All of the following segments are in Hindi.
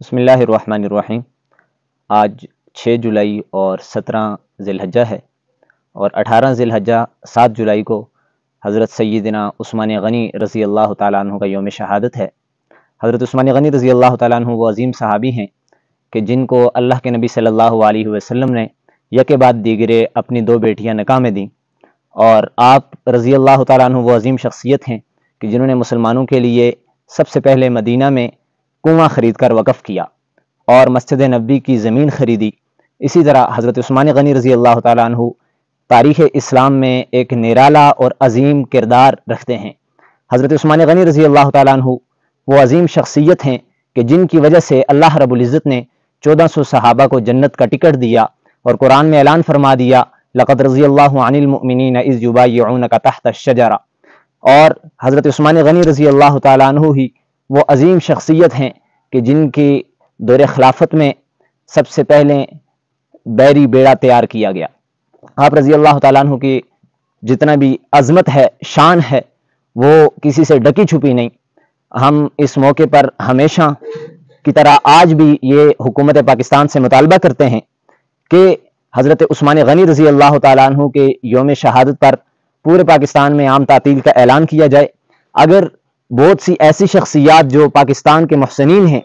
बसमीम आज 6 जुलाई और 17 ज़िलहजा है और 18 ज़िलहजा 7 जुलाई को हज़रत सैदिना उस्मान गनी रज़ी अल्लाह तु का योम शहादत है। हज़रत उस्मान गनी रज़ी अल्लाह तु वो अजीम सहाबी हैं कि जिनको अल्लाह के नबी सल्लल्लाहु अलैहि वसल्लम ने यके बाद दीगरे अपनी दो बेटियाँ नकाह में दी। और आप रज़ी अल्लाह तु वो अजीम शख्सियत हैं कि जिन्होंने मुसलमानों के लिए सबसे पहले मदीना में कुआँ ख़रीद कर वक़फ़ किया और मस्जिद नबी की ज़मीन ख़रीदी। इसी तरह हज़रत उस्मान गनी रज़ी अल्लाह तु तारीख़ इस्लाम में एक निराला और अजीम किरदार रखते हैं। हज़रत उस्मान गनी रज़ी अल्लाह तु वो अजीम शख्सियत हैं कि जिनकी वजह से अल्लाह रबुल्ज़त ने चौदह सौ सहाबा को जन्नत का टिकट दिया और कुरान में ऐलान फरमा दिया, लक़द रज़ी अल्लामिन इज़ का तहत शजरा। और हज़रत उस्मान गनी रज़ी अल्लाह तु ही वो अजीम शख्सियत हैं कि जिनकी दौर खिलाफत में सबसे पहले बैरी बेड़ा तैयार किया गया। आप रज़ी अल्लाह तु की जितना भी अजमत है, शान है, वो किसी से डकी छुपी नहीं। हम इस मौके पर हमेशा की तरह आज भी ये हुकूमत पाकिस्तान से मुतालबा करते हैं कि हज़रत उस्मान गनी रज़ी अल्लाह तु के योम शहादत पर पूरे पाकिस्तान में आम तातील का ऐलान किया जाए। अगर बहुत सी ऐसी शख्सियात जो पाकिस्तान के महसनीन हैं।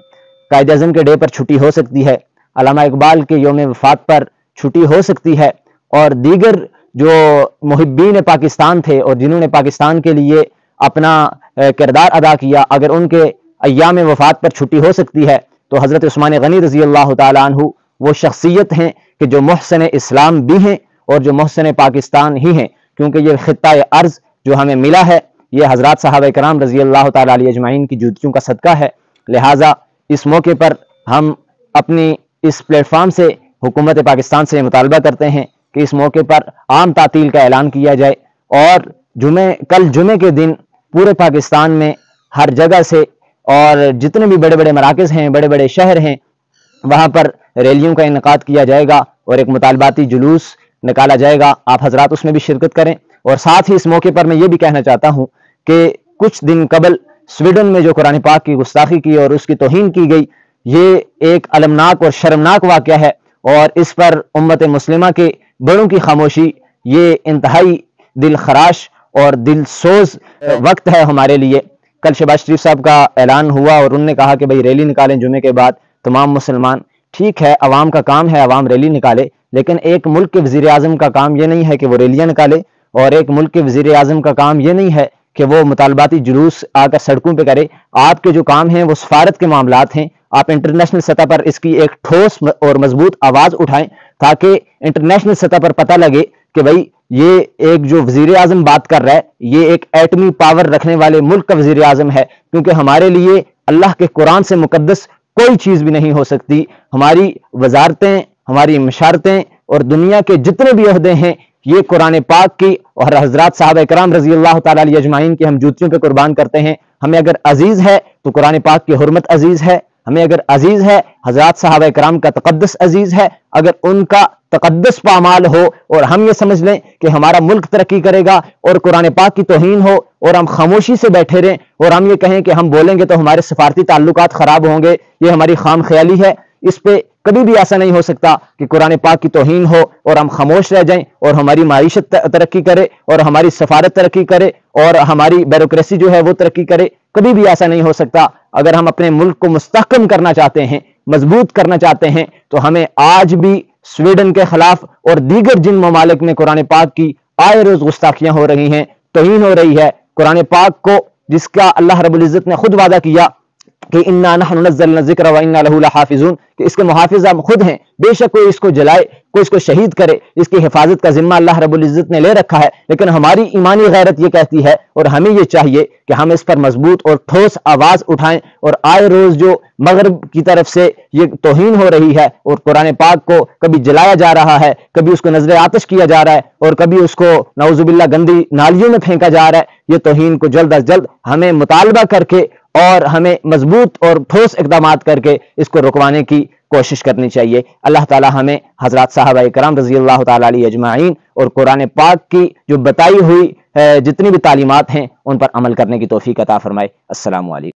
कायद अजम के डे पर छुट्टी हो सकती है। अलामा इकबाल के योम वफात पर छुट्टी हो सकती है। और दीगर जो मुहिबीन पाकिस्तान थे और जिन्होंने पाकिस्तान के लिए अपना किरदार अदा किया, अगर उनके अयाम वफात पर छुट्टी हो सकती है तो हज़रत उस्मान गनी रज़ी अल्लाह तु वो शख्सियत हैं कि जो महसन इस्लाम भी हैं और जो महसन पाकिस्तान ही हैं। क्योंकि ये ख़त्ता अर्ज़ जो हमें मिला है ये हज़रत साहब कराम रज़ी अल्लाह तजमाइन की जूतियों का सदका है लिहाजा इस मौके पर हम अपनी इस प्लेटफार्म से हुकूमत पाकिस्तान से मुतालबा करते हैं कि इस मौके पर आम तातील का ऐलान किया जाए और जुमे कल जुमे के दिन पूरे पाकिस्तान में हर जगह से और जितने भी बड़े बड़े मराकज़ हैं बड़े बड़े शहर हैं वहाँ पर रैलियों का इनका किया जाएगा और एक मुतालबाती जुलूस निकाला जाएगा आप हजरात उसमें भी शिरकत करें और साथ ही इस मौके पर मैं ये भी कहना चाहता हूँ कि कुछ दिन कबल स्वीडन में जो कुरान पाक की गुस्ताखी की और उसकी तोहन की गई, ये एक अलमनाक और शर्मनाक वाक़ है और इस पर उम्मत मुस्लिमा के बड़ों की खामोशी, ये इंतहाई दिल खराश और दिल सोज वक्त है हमारे लिए। कल शबाज शरीफ साहब का ऐलान हुआ और उनने कहा कि भाई रैली निकालें जुमे के बाद, तमाम मुसलमान। ठीक है अवाम का काम है अवाम रैली निकाले, लेकिन एक मुल्क के वज़ीर आज़म का काम यह नहीं है कि वो रैलियाँ निकाले और एक मुल्क के वज़ीर आज़म का काम यह नहीं है कि वो मुतालबाती जुलूस आकर सड़कों पर करे। आपके जो काम हैं, वो सफारत के मामला हैं। आप इंटरनेशनल सतह पर इसकी एक ठोस और मज़बूत आवाज़ उठाएँ ताकि इंटरनेशनल सतह पर पता लगे कि भाई, ये एक जो वज़ीर आज़म बात कर रहा है, ये एक एटमी पावर रखने वाले मुल्क का वज़ीर आज़म है। क्योंकि हमारे लिए अल्लाह के कुरान से मुकदस कोई चीज़ भी नहीं हो सकती। हमारी वजारतें, हमारी मशारतें और दुनिया के जितने भी अहदे हैं ये कुरान पाक की और हज़रत साहब कराम रज़ी अल्लाह तजमाइन की हम जूतियों पर कुर्बान करते हैं। हमें अगर अज़ीज़ है तो कुरान पाक की हरमत अज़ीज़ है। हमें अगर अज़ीज़ है, हज़रत साहब कराम का तकदस अज़ीज़ है। अगर उनका तकदस पामाल हो और हम ये समझ लें कि हमारा मुल्क तरक्की करेगा और कुरान पाक की तोहन हो और हम खामोशी से बैठे रहें और हम ये कहें कि हम बोलेंगे तो हमारे सफारती ताल्लुक खराब होंगे, ये हमारी खाम ख्याली है। इस पे कभी भी ऐसा नहीं हो सकता कि कुरान पाक की तोहन हो और हम खामोश रह जाएँ और हमारी मीशत तरक्की करे और हमारी सफारत तरक्की करे और हमारी ब्यूरोक्रेसी जो है वो तरक्की करे। कभी भी ऐसा नहीं हो सकता। अगर हम अपने मुल्क को मुस्तकम करना चाहते हैं, मज़बूत करना चाहते हैं तो हमें आज भी स्वीडन के खिलाफ और दीगर जिन ममालिक में कुरान पाक की आए रोज गुस्ताखियाँ हो रही हैं, तोहन हो रही है, कुरान पाक को जिसका अल्लाह रबुल्ज़त ने खुद वादा किया कि इन्ना ज़िक्र व इन्ना हाफिजून कि इसके मुहाफिज हम खुद हैं। बेशक कोई इसको जलाए, कोई इसको शहीद करे, इसकी हिफाजत का जिम्मा अल्लाह रबुल्ज़त ने ले रखा है, लेकिन हमारी ईमानी गैरत ये कहती है और हमें ये चाहिए कि हम इस पर मज़बूत और ठोस आवाज़ उठाएँ और आए रोज़ जो मगरब की तरफ़ से ये तोहन हो रही है और कुरान पाक को कभी जलाया जा रहा है, कभी उसको नज़र आतश किया जा रहा है और कभी उसको नवजुबिल्ला गंदी नालियों में फेंका जा रहा है, ये तोहन को जल्द अज जल्द हमें मुतालबा करके और हमें मज़बूत और ठोस इकदाम करके इसको रुकवाने की कोशिश करनी चाहिए। अल्लाह ताला हमें हज़रत साहब कराम रज़ी अल्लाह तजमाइन और कुरान पाक की जो बताई हुई जितनी भी तालीमत हैं, उन पर अमल करने की तोफ़ी कता फरमाए। असल